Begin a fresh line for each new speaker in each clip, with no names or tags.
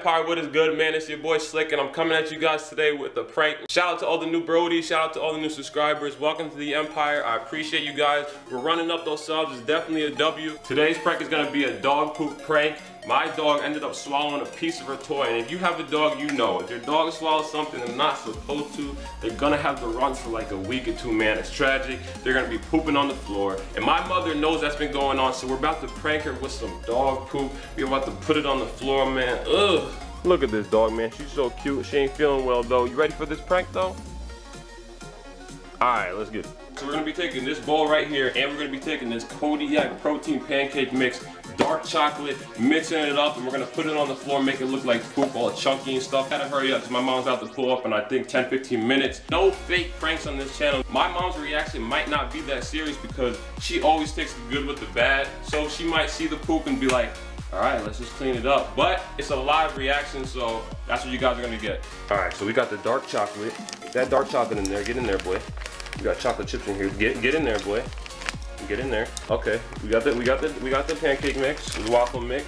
Empire, what is good, man? It's your boy Slick, and I'm coming at you guys today with a prank. Shout out to all the new Brodie, shout out to all the new subscribers. Welcome to the Empire. I appreciate you guys. We're running up those subs. It's definitely a W. Today's prank is gonna be a dog poop prank. My dog ended up swallowing a piece of her toy, and if you have a dog, you know. If your dog swallows something they're not supposed to, they're gonna have the runs for like a week or two, man. It's tragic. They're gonna be pooping on the floor, and my mother knows that's been going on, so we're about to prank her with some dog poop. We're about to put it on the floor, man. Ugh. Look at this dog, man. She's so cute. She ain't feeling well, though. You ready for this prank, though? All right, let's get it. So we're gonna be taking this bowl right here, and we're gonna be taking this Kodiak protein pancake mix, dark chocolate, mixing it up, and we're gonna put it on the floor, make it look like poop, all chunky and stuff. Gotta hurry up, because my mom's about to pull up in I think 10, 15 minutes. No fake pranks on this channel. My mom's reaction might not be that serious because she always takes the good with the bad. So she might see the poop and be like, all right, let's just clean it up. But it's a live reaction, so that's what you guys are gonna get. All right, so we got the dark chocolate. That dark chocolate in there, get in there, boy. We got chocolate chips in here. Get get in there, boy. Get in there. Okay, we got the we got the we got the pancake mix, the waffle mix.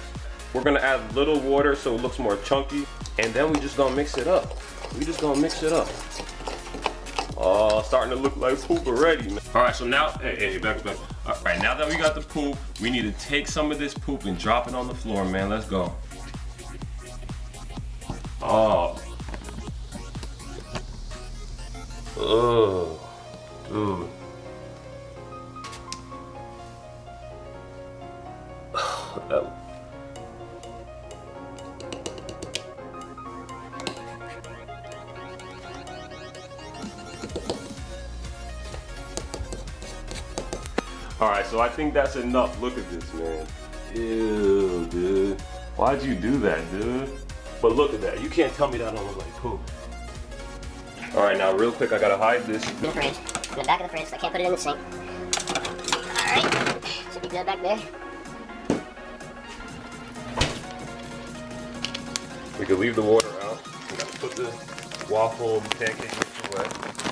We're gonna add little water so it looks more chunky, and then we just gonna mix it up. We just gonna mix it up. Oh, starting to look like poop already, man. All right, so now, hey, hey, back, back. All right, now that we got the poop, we need to take some of this poop and drop it on the floor, man. Let's go. Oh. Ugh. Dude. that All right, so I think that's enough. Look at this, man. Ew, dude. Why'd you do that, dude? But look at that. You can't tell me that don't look like poop. All right, now real quick, I gotta hide this.
In the fridge. In the back of the fridge. I can't put it in the sink. Alright. Should be good back there.
We could leave the water out. We gotta put the waffle pancake mix away.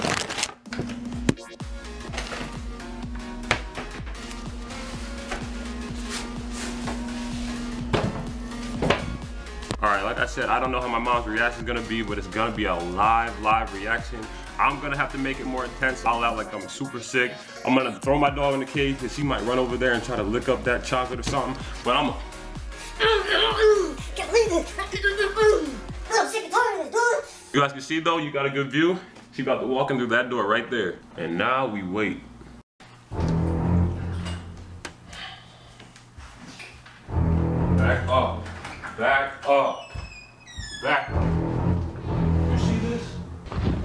All right, like I said, I don't know how my mom's reaction is gonna be, but it's gonna be a live, live reaction. I'm gonna have to make it more intense. I'll out like I'm super sick. I'm gonna throw my dog in the cage because she might run over there and try to lick up that chocolate or something. But I'm. You guys can see though, you got a good view. She about to walk in through that door right there. And now we wait.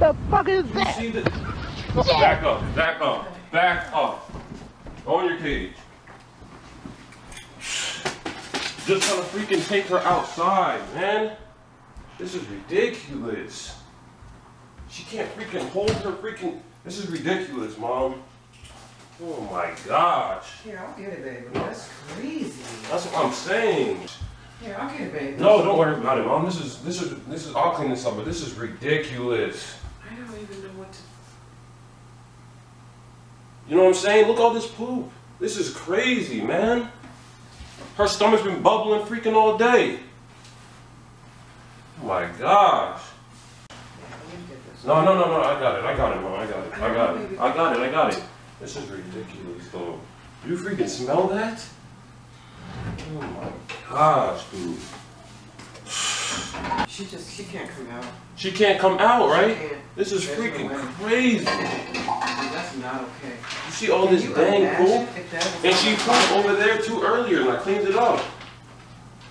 The fuck is
You
that?
see this? Back up. Back up. Back up. Go in your cage. Just trying to freaking take her outside, man. This is ridiculous. She can't freaking hold her freaking. This is ridiculous, mom. Oh my gosh.
Here, I'll get it, baby. That's crazy.
That's what I'm saying.
Here, I'll get it, baby.
No, don't worry about it, mom. This is this is this is. I'll clean this up, but this is ridiculous.
I don't even know what to.
You know what I'm saying? Look all this poop. This is crazy, man. Her stomach's been bubbling freaking all day. Oh my gosh. No, no, no, no. I got it. I got it, mom. I got it. I got it. I got it. I got it. This is ridiculous, though. You freaking smell that? Oh my gosh, dude.
She just, she can't come out.
She can't come out, right? This is
There's
freaking
way.
crazy.
That's not okay.
You see all
Can
this dang poop?
if that was
And she pooped over there too earlier, and I cleaned it up.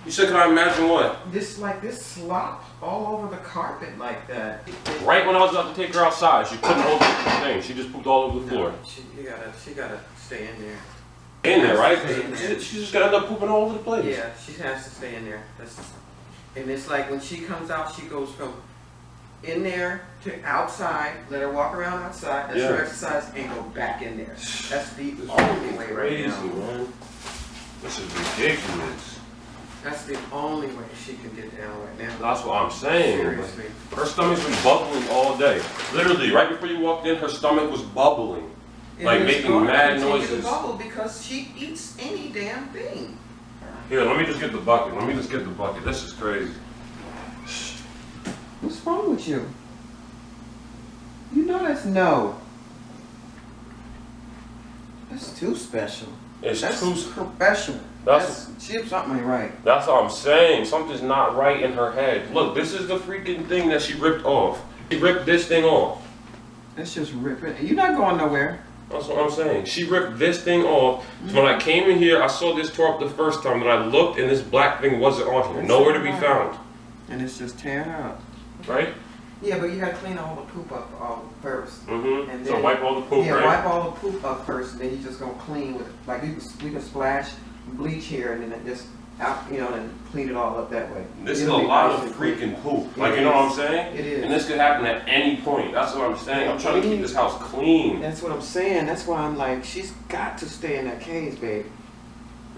You said, can I imagine what?
This, like, this slop all over the carpet like that.
Right when I was about to take her outside, she couldn't hold the thing. She just pooped all over the floor.
She, you gotta, she gotta stay in there.
In there, right?
In there.
She- She's just gonna end up pooping all over the place.
Yeah, she has to stay in there. That's, and it's like when she comes out, she goes from in there to outside. Let her walk around outside. That's her exercise, and go back in there. That's the only way right
Crazy,
now.
man. This is ridiculous.
That's the only way she can get down right now.
That's what I'm saying.
Seriously.
Her stomach's been bubbling all day. Literally, right before you walked in, her stomach was bubbling. Like making mad noises.
bubble because she eats any damn thing.
Here, let me just get the bucket. Let me just get the bucket. This is crazy.
What's wrong with you? You know that's no. That's too special.
It's
That's
too.
special.
That's-
That's, she something ain't right.
That's what I'm saying. Something's not right in her head. Look, this is the freaking thing that she ripped off. She ripped this thing off.
That's just ripping. You're not going nowhere.
That's what I'm saying. She ripped this thing off. So when I came in here, I saw this tore up the first time. Then I looked, and this black thing wasn't on here. Nowhere to be found.
And it's just tearing up.
Right?
Yeah, but you gotta clean all the poop up all first.
Mm-hmm.
And
So
then-
wipe all the poop,
yeah,
right?
wipe all the poop up first, and then you just gonna clean with like you can, we can splash bleach here and then it just out, you know, and clean it all up that way.
This is a
It'll be
lot
nice
of
and clean.
freaking poop. Like, you know what I'm saying?
It is.
And this could happen at any point. That's what I'm saying. I'm trying to keep this house clean.
That's what I'm saying. That's why I'm like, she's got to stay in that cage, babe.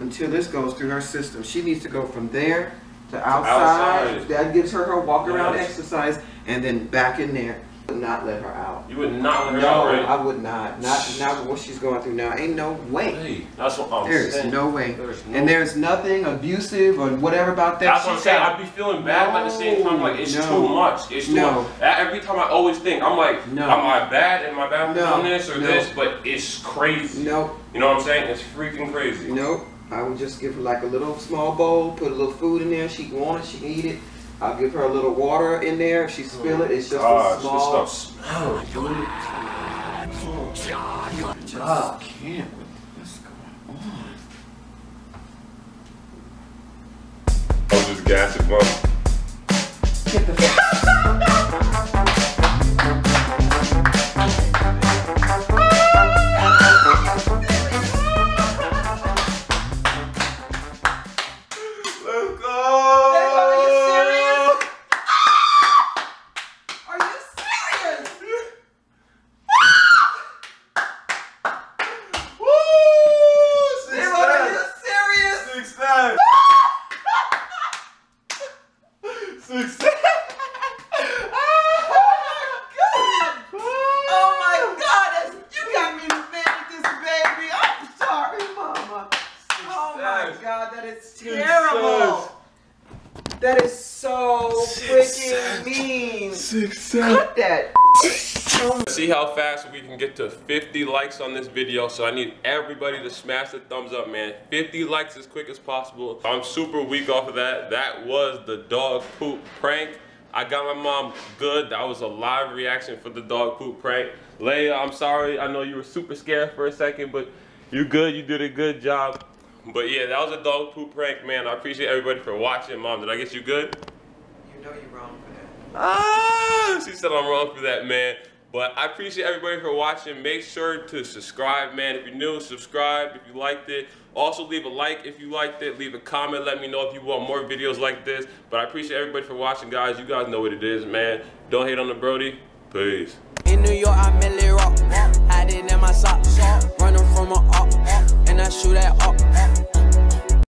Until this goes through her system. She needs to go from there to outside.
outside.
That gives her her walk around
Yes.
exercise and then back in there. Would not let her out.
You would not let her
No,
out, right?
I would not. Not not what she's going through now. Ain't no way.
Hey, that's what I'm
There's
saying.
no way.
There's no way.
And there's nothing abusive or whatever about that.
That's what I'm saying. I'd be feeling bad, but at the same time, like it's
No.
too much. It's too
No.
much. Every time I always think, I'm like,
No.
am I bad? Am I bad for
No.
this or
No.
this? But it's crazy.
Nope.
You know what I'm saying? It's freaking crazy.
Nope. I would just give her like a little small bowl, put a little food in there. She want it, she can eat it. I'll give her a little water in there. If she spill it, it's just
Gosh,
a small.
this stuff smells, dude.
I can't with what's going on.
I'm just gassing, mom.
Get the
Success.
God, that is
Success.
terrible. That is so
Success.
freaking mean.
Success!
Cut that.
See how fast we can get to 50 likes on this video. So I need everybody to smash the thumbs up, man. 50 likes as quick as possible. I'm super weak off of that. That was the dog poop prank. I got my mom good. That was a live reaction for the dog poop prank. Leia, I'm sorry. I know you were super scared for a second, but you good. You did a good job. But yeah, that was a dog poop prank, man. I appreciate everybody for watching. Mom, did I get you good?
You know you're wrong for that.
Ah, she said I'm wrong for that, man. But I appreciate everybody for watching. Make sure to subscribe, man. If you're new, subscribe if you liked it. Also, leave a like if you liked it. Leave a comment. Let me know if you want more videos like this. But I appreciate everybody for watching, guys. You guys know what it is, man. Don't hate on the Brodie. Peace.
In New York, I merely rock. Hiding in my socks. Running And I shoot that up.